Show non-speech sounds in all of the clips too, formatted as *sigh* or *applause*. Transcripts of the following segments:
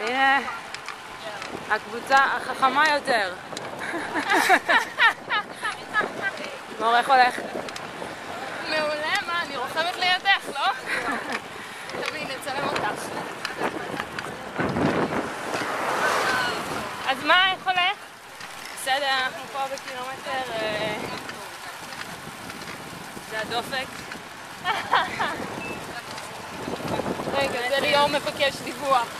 הנה, הקבוצה החכמה יותר. מור, איך הולך? מעולה, מה, אני רוכבת לידך, לא? תביאי, נצלם אותך. אז מה, איך הולך? בסדר, אנחנו פה בקילומטר... אה, זה הדופק. רגע, זה ליאור מבקש דיווח.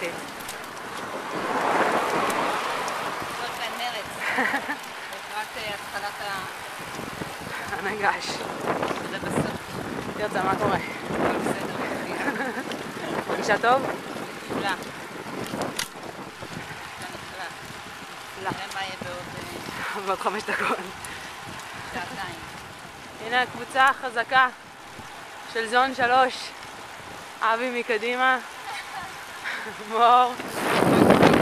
תתחיל. *laughs* הנגש. תרצה, מה קורה? מרגישה טוב? בעוד חמש דקות. הנה הקבוצה החזקה של זון שלוש. אבי מקדימה. מור.